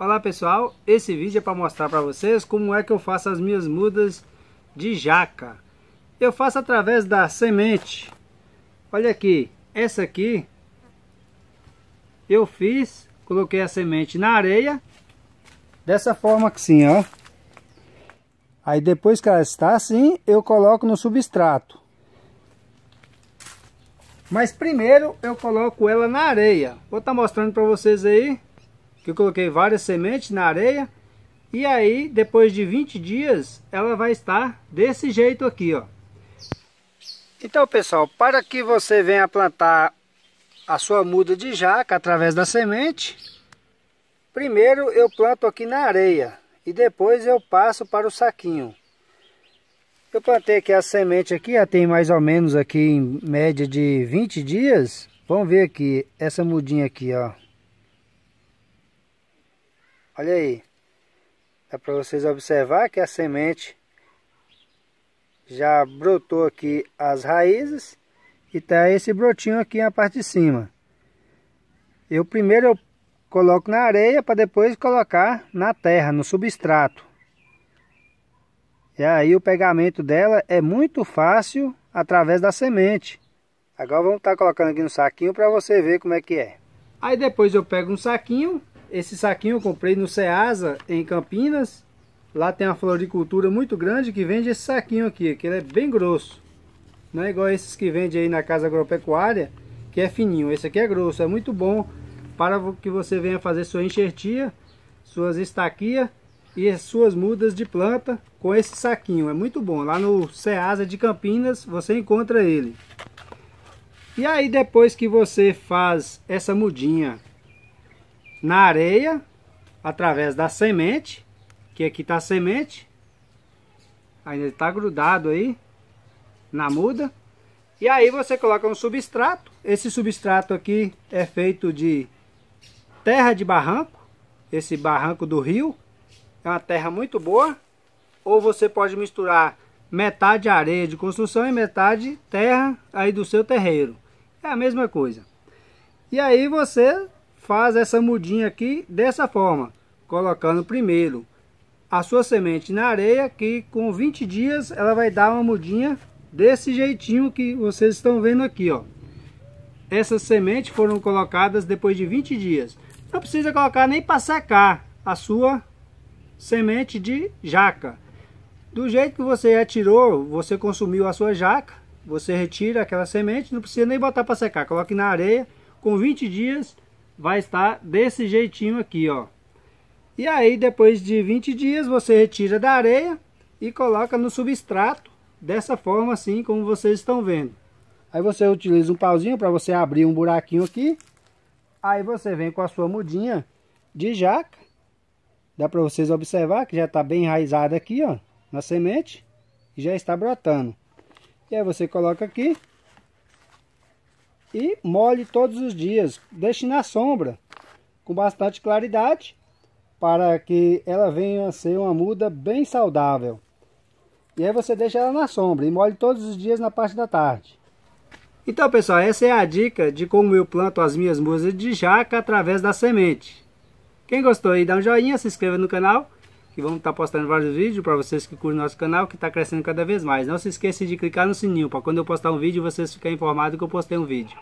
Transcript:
Olá pessoal, esse vídeo é para mostrar para vocês como é que eu faço as minhas mudas de jaca. Eu faço através da semente. Olha aqui, essa aqui eu fiz, coloquei a semente na areia, dessa forma assim, ó. Aí depois que ela está assim, eu coloco no substrato. Mas primeiro eu coloco ela na areia. Vou estar tá mostrando para vocês aí que eu coloquei várias sementes na areia. E aí, depois de 20 dias, ela vai estar desse jeito aqui, ó. Então, pessoal, para que você venha plantar a sua muda de jaca através da semente, primeiro eu planto aqui na areia e depois eu passo para o saquinho. Eu plantei aqui a semente aqui, já tem mais ou menos aqui em média de 20 dias. Vamos ver aqui, essa mudinha aqui, ó. Olha aí. Dá para vocês observar que a semente já brotou aqui as raízes e tá esse brotinho aqui na parte de cima. Eu primeiro eu coloco na areia para depois colocar na terra, no substrato. E aí o pegamento dela é muito fácil através da semente. Agora vamos estar tá colocando aqui no saquinho para você ver como é que é. Aí depois eu pego um saquinho esse saquinho eu comprei no Ceasa, em Campinas. Lá tem uma floricultura muito grande que vende esse saquinho aqui, que ele é bem grosso. Não é igual esses que vende aí na casa agropecuária, que é fininho. Esse aqui é grosso, é muito bom para que você venha fazer sua enxertia, suas estaquias e as suas mudas de planta com esse saquinho. É muito bom. Lá no Ceasa de Campinas você encontra ele. E aí depois que você faz essa mudinha na areia através da semente, que aqui está a semente, ainda está grudado aí na muda. E aí você coloca um substrato, esse substrato aqui é feito de terra de barranco, esse barranco do rio, é uma terra muito boa, ou você pode misturar metade areia de construção e metade terra aí do seu terreiro. É a mesma coisa. E aí você faz essa mudinha aqui dessa forma, colocando primeiro a sua semente na areia, que com 20 dias ela vai dar uma mudinha desse jeitinho que vocês estão vendo aqui, ó. Essas sementes foram colocadas depois de 20 dias. Não precisa colocar nem para secar a sua semente de jaca. Do jeito que você retirou, você consumiu a sua jaca, você retira aquela semente, não precisa nem botar para secar. Coloque na areia, com 20 dias vai estar desse jeitinho aqui, ó. E aí, depois de 20 dias, você retira da areia e coloca no substrato, dessa forma assim, como vocês estão vendo. Aí você utiliza um pauzinho para você abrir um buraquinho aqui. Aí você vem com a sua mudinha de jaca. Dá para vocês observar que já está bem enraizada aqui, ó, na semente. E já está brotando. E aí você coloca aqui e molhe todos os dias. Deixe na sombra com bastante claridade para que ela venha a ser uma muda bem saudável. E aí você deixa ela na sombra e molhe todos os dias na parte da tarde. Então pessoal, essa é a dica de como eu planto as minhas musas de jaca através da semente. Quem gostou aí, dá um joinha, se inscreva no canal que vamos estar postando vários vídeos para vocês que curtem nosso canal, que está crescendo cada vez mais. Não se esqueça de clicar no sininho, para quando eu postar um vídeo, vocês ficarem informados que eu postei um vídeo.